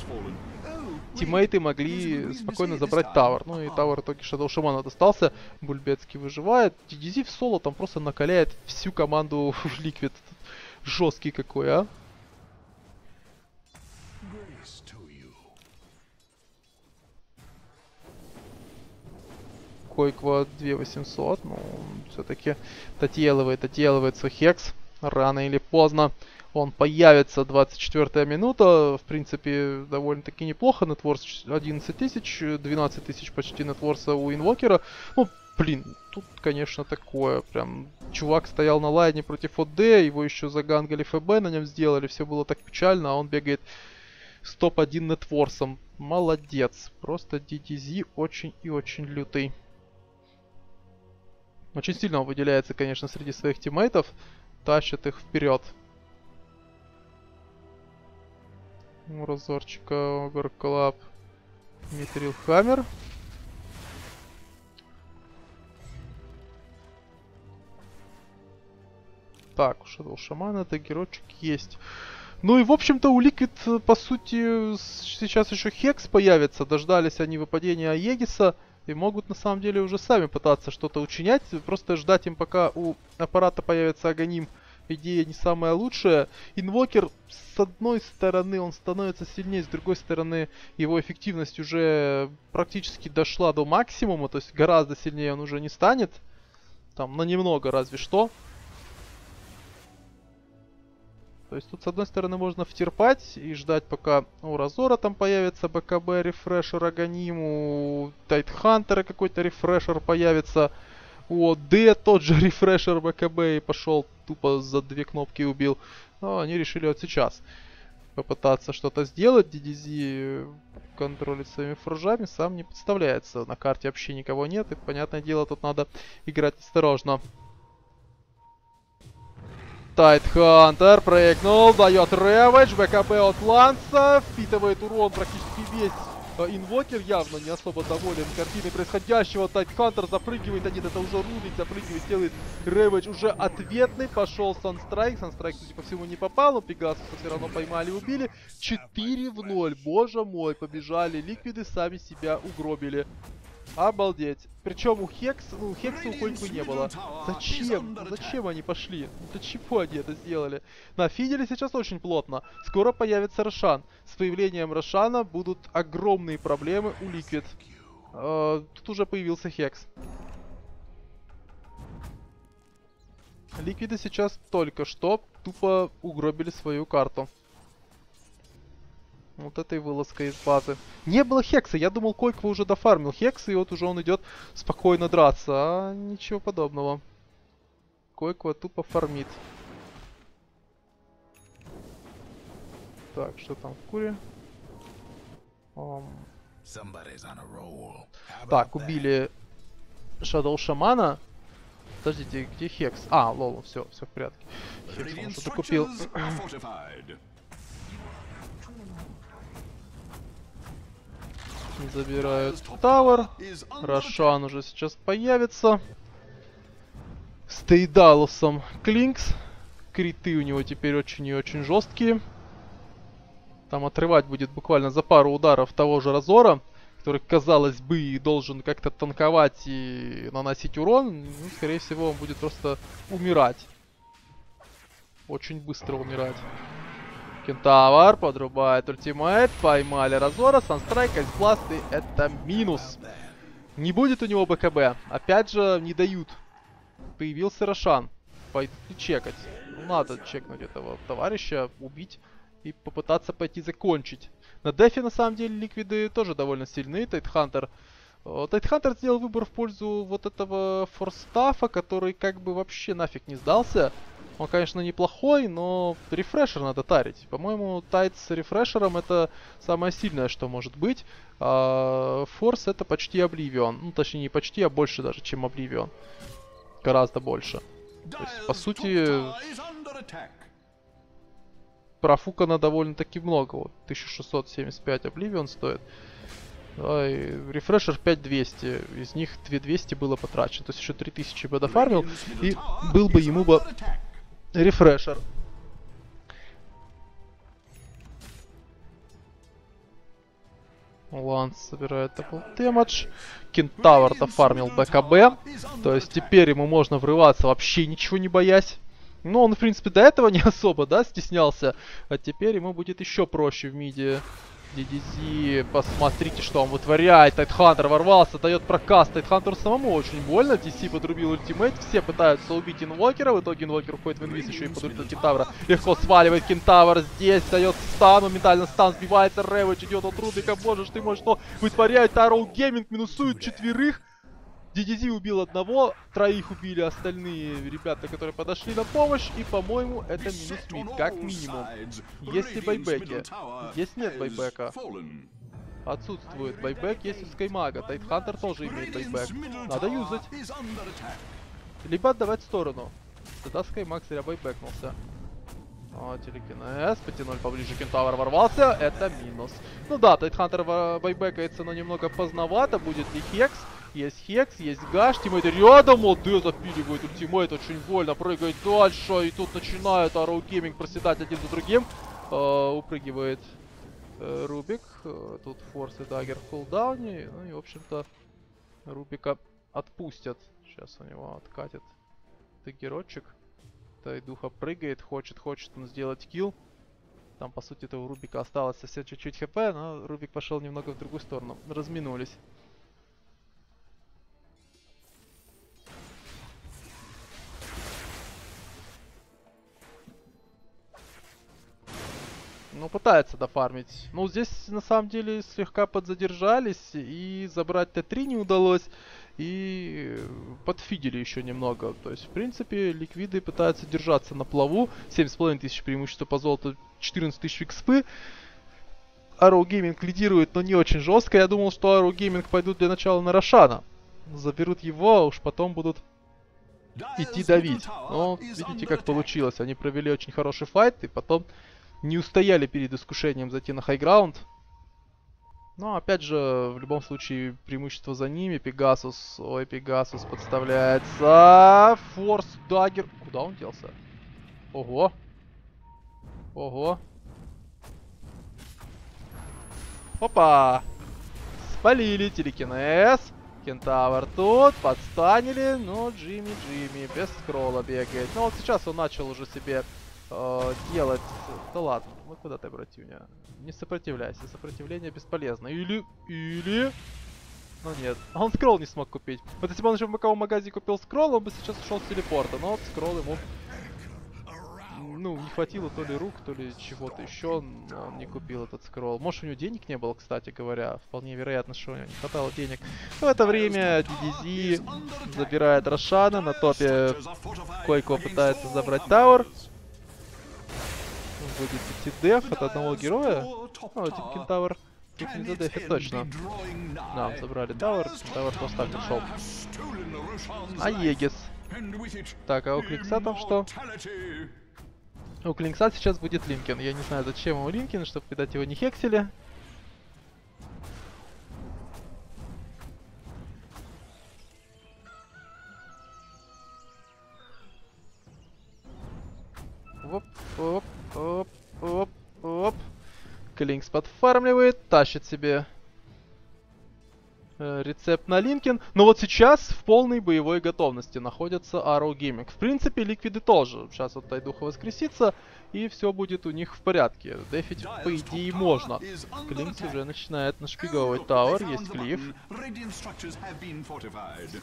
Speaker 1: тиммейты могли спокойно забрать Тауэр. Ну и Тауэр в итоге Shadow Шамана достался, Бульбецкий выживает. DDZ в соло там просто накаляет всю команду в Ликвид. Жесткий какой, а? Койква 2800, ну, все-таки дотелывает, дотелывает свой хекс. Рано или поздно он появится. 24 минута, в принципе, довольно-таки неплохо. Нетворс 11 тысяч, 12 тысяч почти нетворса у инвокера. Ну, блин, тут, конечно, такое. Прям чувак стоял на лайне против OD, его еще загангали FB, на нем сделали, все было так печально, а он бегает с топ-1 нетворсом. Молодец. Просто DDZ очень и очень лютый. Очень сильно он выделяется, конечно, среди своих тиммейтов. Тащит их вперед. У Разорчика, Ogre Club, Митрил Хаммер. Так, у Shadow Шамана это герочек есть. Ну и, в общем-то, у э, по сути, сейчас еще Хекс появится. Дождались они выпадения Аегиса. И могут, на самом деле, уже сами пытаться что-то учинять. Просто ждать им, пока у аппарата появится Аганим, идея не самая лучшая. Инвокер, с одной стороны, он становится сильнее, с другой стороны, его эффективность уже практически дошла до максимума. То есть гораздо сильнее он уже не станет. Там, на немного разве что. То есть тут с одной стороны можно втерпать и ждать пока у Разора там появится БКБ рефрешер Аганим, у Тайтхантера какой-то рефрешер появится, у ОД тот же рефрешер БКБ и пошел тупо за две кнопки убил. Но они решили вот сейчас попытаться что-то сделать. DDZ контролит своими форжами, сам не подставляется. На карте вообще никого нет, и понятное дело, тут надо играть осторожно. Тайтхантер прыгнул, дает рэвэдж, БКБ от Ланса, впитывает урон практически весь Э, Инвокер явно не особо доволен картиной происходящего. Тайтхантер запрыгивает, нет, это уже Рубик запрыгивает, делает Рэвидж уже ответный. Пошел Санстрайк. Санстрайк, судя по всему, не попал, Пегасуса все равно поймали убили. 4 в 0. Боже мой, побежали. Ликвиды сами себя угробили. Обалдеть. Причем у Хекс, ну, у Хекса у Койку не было. Зачем? Зачем они пошли? Для чего они это сделали? На Фиделе сейчас очень плотно. Скоро появится Рошан. С появлением Рошана будут огромные проблемы у Ликвид. Э, тут уже появился Хекс. Ликвиды сейчас только что тупо угробили свою карту. Вот этой вылазкой из базы. Не было Хекса, я думал Койква уже дофармил Хекса, и вот уже он идет спокойно драться, а ничего подобного. Койква тупо фармит. Так, что там в куре?
Speaker 2: How
Speaker 1: Так, убили Shadow Шамана. Подождите, где Хекс? А, лол, все, все в порядке. Хекс он что-то купил. Забирают
Speaker 2: under
Speaker 1: Рошан уже сейчас появится. С Тейдалусом Клинкс. Криты у него теперь очень и очень жесткие. Там отрывать будет буквально за пару ударов того же Разора, который, казалось бы, должен как-то танковать и наносить урон. Ну, скорее всего, он будет просто умирать. Очень быстро умирать. Кентавр подрубает ультимейт, поймали Разора, Санстрайк, Айсбласт, и это минус. Не будет у него БКБ. Опять же, не дают. Появился Рошан. Пойти чекать. Ну, надо чекнуть этого товарища, убить и попытаться пойти закончить. На дефе, на самом деле, ликвиды тоже довольно сильны. Тайтхантер... э, Тайтхантер сделал выбор в пользу вот этого форстафа, который как бы вообще нафиг не сдался. Он, конечно, неплохой, но рефрешер надо тарить. По-моему, тайт с рефрешером это самое сильное, что может быть. А Форс это почти Обливион. Ну, точнее, не почти, а больше даже, чем Обливион. Гораздо больше. То есть, по сути, профукано довольно-таки много. Вот 1675 Oblivion стоит. Refresher 5200. Из них 2200 было потрачено. То есть еще 3000 бы дофармил. И был бы ему бы. Refresher. Ланс собирает double damage. Кентавр дофармил BKB. То есть теперь ему можно врываться вообще ничего не боясь. Ну, он, в принципе, до этого не особо, да, стеснялся. А теперь ему будет еще проще в миде. DDZ, посмотрите, что он вытворяет. Тайтхантер ворвался, дает прокаст. Тайтхантеру самому очень больно. TC подрубил ультимейт. Все пытаются убить инвокера. В итоге инвокер уходит в инвиз, еще и подрубил кентавра. Легко сваливает кентавр здесь. Дает стан. Моментально стан сбивается. Ravage идет от Рубика. Боже ж ты мой, что вытворяет Arrow Gaming. Минусует четверых. DDZ убил одного, троих убили остальные ребята, которые подошли на помощь, и, по-моему, это минус мид, как минимум. Есть ли байбеки? Здесь нет байбека. Отсутствует байбек, есть у Скаймага, Тайтхантер тоже имеет байбек. Надо юзать. Либо отдавать в сторону. Тогда Скаймаг зря байбекнулся. О, телекинез, потянули поближе, Кентавр ворвался, это минус. Ну да, Тайтхантер байбекается, но немного поздновато, будет ли Hex? Есть Hex, есть Gush, тиммейт рядом, вот OD запиливает ультимейт, очень больно, прыгает дальше, и тут начинает Arrow Gaming проседать один за другим. Э, упрыгивает э, Рубик, э, тут Force и Dagger в кулдауне, ну и, в общем-то, Рубика отпустят. Сейчас у него откатит Даггерочек. Тайдуха прыгает, хочет, хочет он сделать килл. Там, по сути, этого Рубика осталось совсем чуть-чуть хп, но Рубик пошел немного в другую сторону. Разминулись. Ну, пытается дофармить. Ну, здесь, на самом деле, слегка подзадержались, и забрать Т3 не удалось, и подфидели еще немного. То есть, в принципе, ликвиды пытаются держаться на плаву. 7,5 тысяч преимущества по золоту, 14 тысяч экспы. Arrow Gaming лидирует, но не очень жестко. Я думал, что Arrow Gaming пойдут для начала на Рошана. Заберут его, а уж потом будут идти давить. Но видите, как получилось. Они провели очень хороший файт и потом не устояли перед искушением зайти на high ground. Но опять же, в любом случае, преимущество за ними. Пегасус. Ой, Пегасус подставляется. Force Dagger. Куда он делся? Ого. Ого. Опа! Спалили телекинез. Кентавр тут, подстанили, но Джимми Джимми без скролла бегает. Ну вот сейчас он начал уже себе э, делать... Да ладно, ну куда ты, братюня? Не сопротивляйся, сопротивление бесполезно. Или... Или... Ну нет, а он скролл не смог купить. Вот если бы он еще в боковом магазе купил скролл, он бы сейчас ушел с телепорта. Но вот скролл ему ну, не хватило то ли рук, то ли чего-то еще, он не купил этот scroll. Может, у него денег не было, кстати говоря. Вполне вероятно, что у него не хватало денег. В это время DDZ забирает Рошана. На топе Койко пытается забрать Tower. Будет идти деф от одного героя. Ну, один кентавр. Тут не задефит точно. Да, забрали Tower. Tower просто так ушел. А Егис. Так, а у Кликса там что? У Клинкса сейчас будет Линкен. Я не знаю, зачем ему Линкен, чтобы, видать, его не хексили. Оп, оп, оп, оп, оп. Клинкс подфармливает, тащит себе э, рецепт на Linken. Но вот сейчас в полной боевой готовности находится Arrow Gaming. В принципе, ликвиды тоже. Сейчас вот Тайдуха воскресится, и все будет у них в порядке. Дефить, по идее, можно. Клинкс уже начинает нашпиговывать Tower, есть клиф.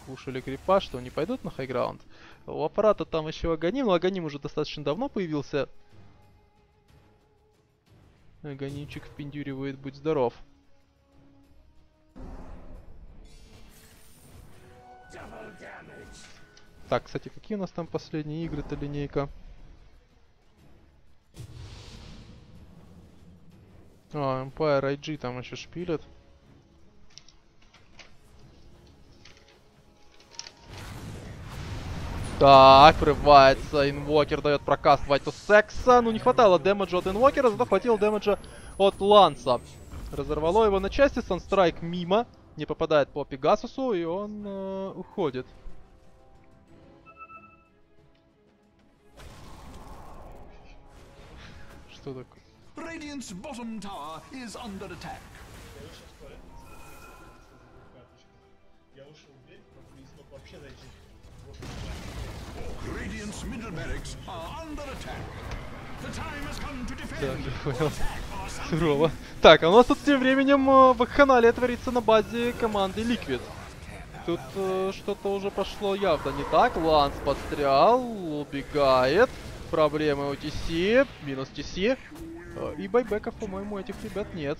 Speaker 1: Кушали крипа, что не пойдут на high ground. У аппарата там еще Аганим, но Аганим уже достаточно давно появился. Аганимчик впендюривает, будь здоров. Так, кстати, какие у нас там последние игры-то линейка? А, Empire IG там еще шпилят. Так, врывается Инвокер, дает прокаст Вайту Секса. Ну, не хватало дэмэджа от Инвокера, зато хватило дэмэджа от Ланса. Разорвало его на части, Санстрайк мимо, не попадает по Пегасусу, и он э, уходит. Что такое?
Speaker 2: Radiant's bottom tower is under attack.
Speaker 4: Я вышел в туалет, карточку. Я ушел в дверь, просто не смог вообще зайти.
Speaker 2: Radiant's middle barracks are under attack. The time has come to defend.
Speaker 1: я понял. Сурово. Так, а у нас тут тем временем э, вакханалия творится на базе команды Liquid. Тут э, что-то уже пошло явно не так. Ланс подстрял, убегает. Проблемы у TC, минус TC. Э, И байбеков, по-моему, этих ребят нет.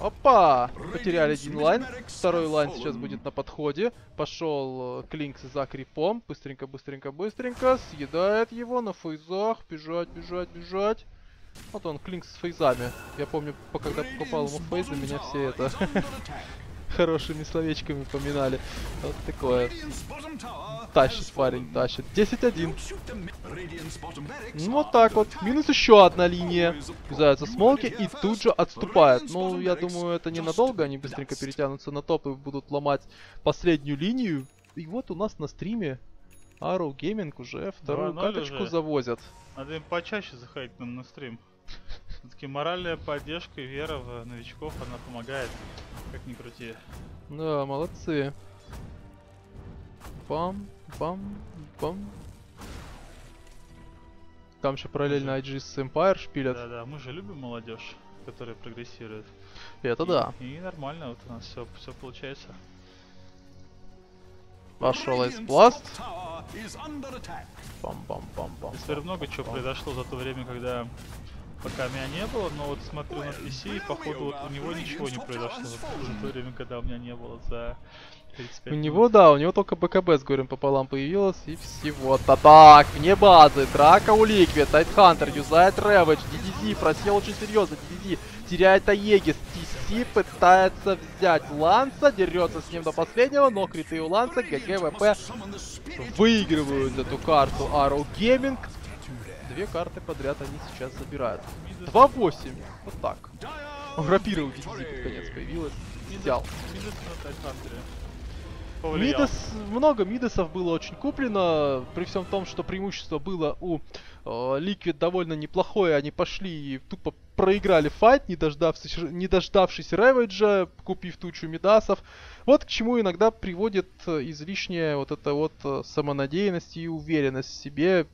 Speaker 1: Опа! Потеряли один lane. Второй lane сейчас будет на подходе. Пошел э, Клинкс за крипом. Быстренько, быстренько, быстренько. Съедает его на фейзах. Бежать, бежать, бежать. Вот он, Клинкс с фейзами. Я помню, по- когда покупал ему фейзы, меня все это хорошими словечками поминали. Вот такое. Тащит парень, тащит. 10-1.
Speaker 2: Don't shoot them. Radiant's bottom barracks
Speaker 1: Ну вот так вот. Минус еще одна линия. Юзаются смолки и тут же отступают. Ну, я думаю, это ненадолго. Они быстренько перетянутся на топ и будут ломать последнюю линию. И вот у нас на стриме Arrow Gaming уже вторую
Speaker 3: 2:0
Speaker 1: карточку
Speaker 3: уже.
Speaker 1: завозят.
Speaker 3: Надо им почаще заходить нам на стрим. Все-таки моральная поддержка и вера в новичков, она помогает, как ни крути.
Speaker 1: Да, молодцы. Бам, бам, бам. Там еще параллельно IG с Empire шпилят.
Speaker 3: Да-да, мы же любим молодежь, которая прогрессирует.
Speaker 1: Это
Speaker 3: И-
Speaker 1: да.
Speaker 3: И, нормально, вот у нас все, все получается.
Speaker 1: Пошел
Speaker 2: attack.
Speaker 1: Бам-бам-бам-бам.
Speaker 3: Теперь много чего произошло за то время, когда пока меня не было, но вот смотрю на TC, и походу вот у него ничего не произошло за то время, когда у меня не было за 35
Speaker 1: У
Speaker 3: минут.
Speaker 1: него, да, у него только BKB с горем пополам появилось и всего-то. Так, вне базы, драка у Liquid, Тайтхантер юзает Ravage, DDZ просел очень серьезно, DDZ теряет Aegis, TC пытается взять Ланса, дерется с ним до последнего, но криты у Ланса,
Speaker 2: GG WP
Speaker 1: выигрывают эту карту. Arrow Gaming. Две карты подряд они сейчас забирают. 2-8, вот так. Грапира у DDD под конец появилась. Взял. Мидас много мидасов было очень куплено, при всем том, что преимущество было у Ликвид довольно неплохое, они пошли и тупо проиграли файт, не дождавшись, не дождавшись Рэвиджа, купив тучу мидасов. Вот к чему иногда приводит э, излишняя вот эта вот э, самонадеянность и уверенность в себе